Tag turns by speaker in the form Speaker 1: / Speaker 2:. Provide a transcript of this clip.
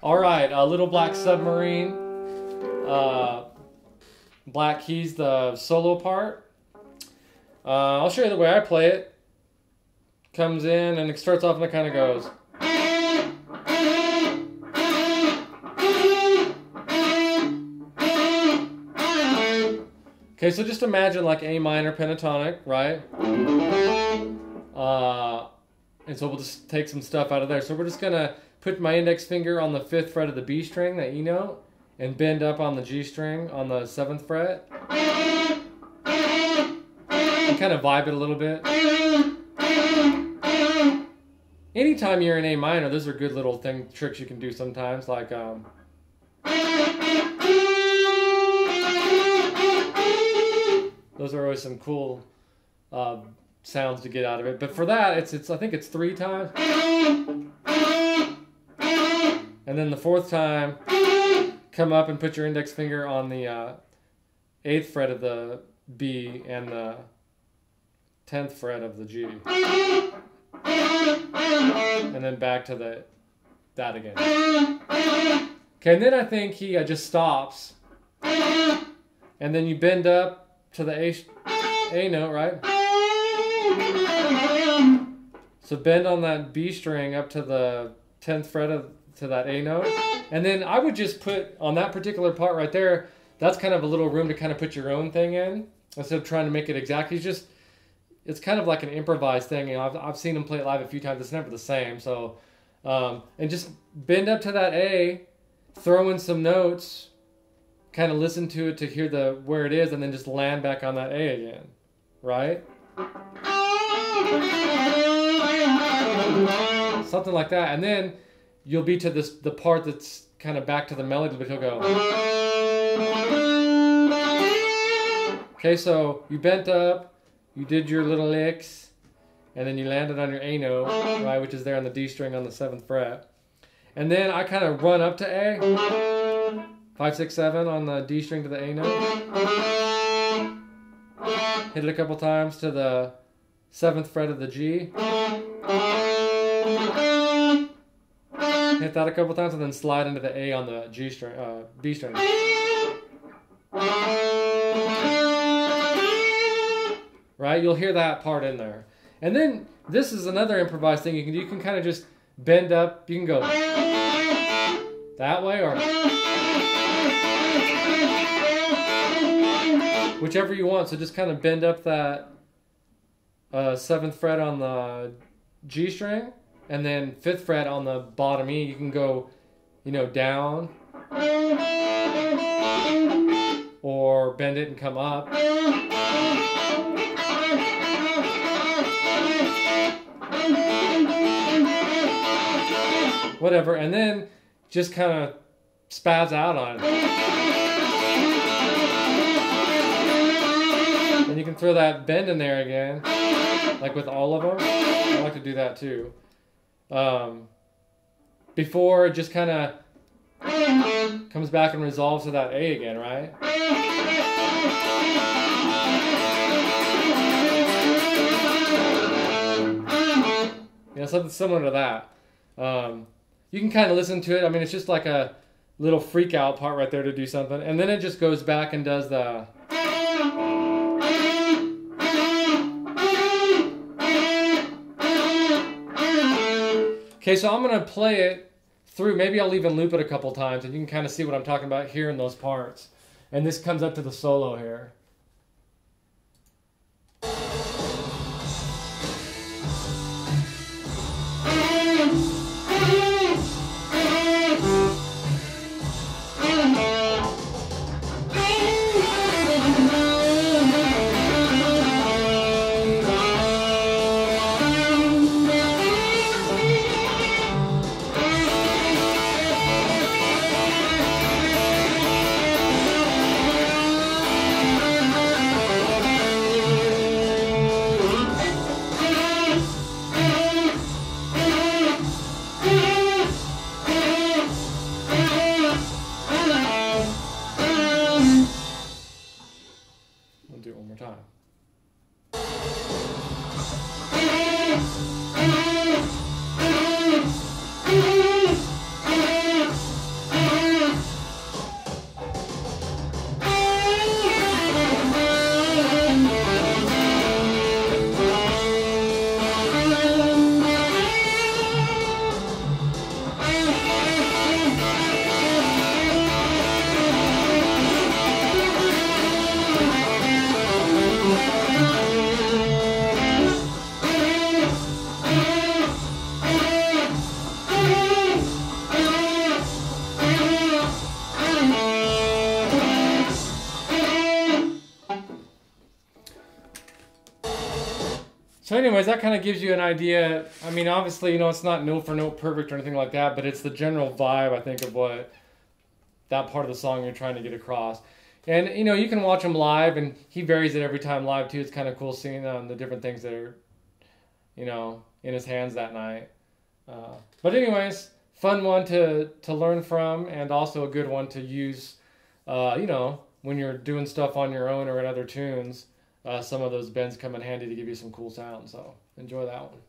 Speaker 1: All right, a little black submarine. Uh, black keys, the solo part. Uh, I'll show you the way I play it. Comes in and it starts off and it kind of goes. Okay, so just imagine like A minor pentatonic, right? Uh, and so we'll just take some stuff out of there. So we're just gonna put my index finger on the fifth fret of the B string, that E note, and bend up on the G string on the seventh fret. And kind of vibe it a little bit. Anytime you're in A minor, those are good little thing tricks you can do sometimes, like um, those are always some cool uh, sounds to get out of it. But for that, it's it's I think it's three times, and then the fourth time, come up and put your index finger on the uh, eighth fret of the B and the tenth fret of the G, and then back to the that again. Okay, and then I think he uh, just stops, and then you bend up to the A, A note, right? So bend on that B string up to the 10th fret of to that A note. And then I would just put on that particular part right there, that's kind of a little room to kind of put your own thing in instead of trying to make it exact. He's just, it's kind of like an improvised thing. You know, I've, I've seen him play it live a few times. It's never the same. So, um, and just bend up to that A, throw in some notes, kind of listen to it to hear the where it is, and then just land back on that A again, right? Something like that, and then you'll be to this the part that's kind of back to the melody, but he'll go. Okay, so you bent up, you did your little licks, and then you landed on your A note, right, which is there on the D string on the seventh fret. And then I kind of run up to A, five, six, seven on the D string to the A note. Hit it a couple times to the seventh fret of the G. Hit that a couple times and then slide into the A on the G string, uh, B string. Right, you'll hear that part in there. And then this is another improvised thing you can do. You can kind of just bend up. You can go that way or whichever you want. So just kind of bend up that uh, seventh fret on the G string, and then fifth fret on the bottom E. You can go, you know, down or bend it and come up. Whatever, and then just kind of spaz out on it. And you can throw that bend in there again, like with all of them. I like to do that too. Um, before it just kind of comes back and resolves to that A again, right? Yeah, something similar to that. Um, you can kind of listen to it. I mean, it's just like a little freak out part right there to do something. And then it just goes back and does the. Okay, so I'm going to play it through. Maybe I'll even loop it a couple times and you can kind of see what I'm talking about here in those parts. And this comes up to the solo here. We'll do it one more time. Anyways, that kind of gives you an idea. I mean, obviously, you know, it's not note for note perfect or anything like that, but it's the general vibe, I think, of what that part of the song you're trying to get across. And you know, you can watch him live, and he varies it every time live too. It's kind of cool seeing um, the different things that are, you know, in his hands that night. Uh, but anyways, fun one to to learn from, and also a good one to use. Uh, you know, when you're doing stuff on your own or in other tunes, uh, some of those bends come in handy to give you some cool sound. So enjoy that one.